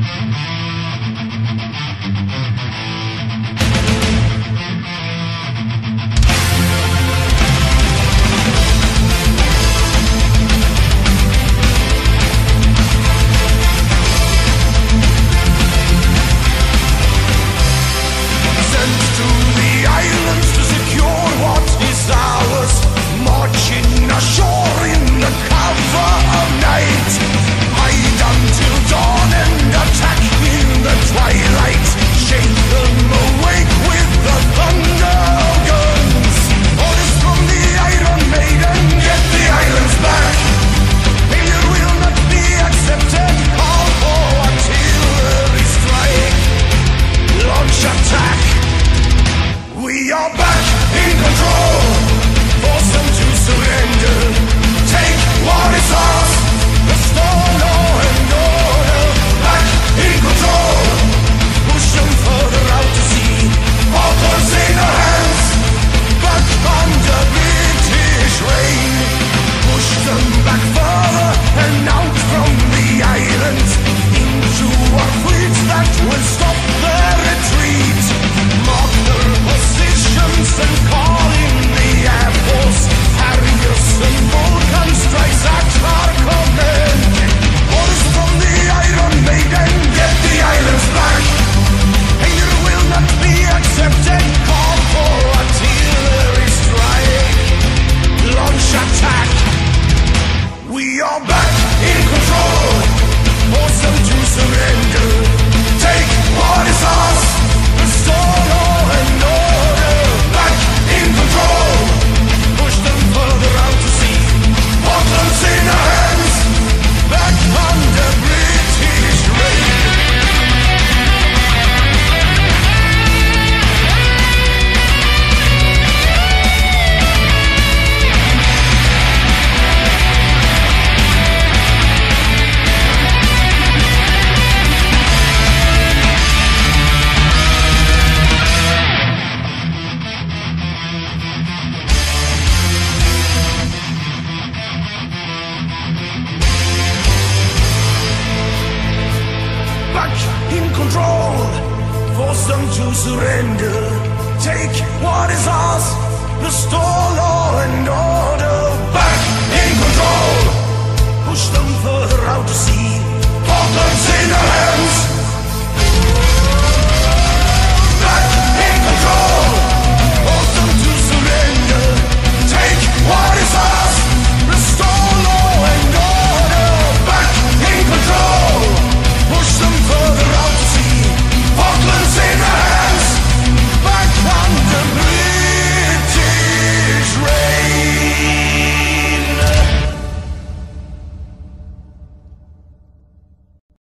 Thank you. back in the. in control. Force them to surrender. Take what is ours, restore all.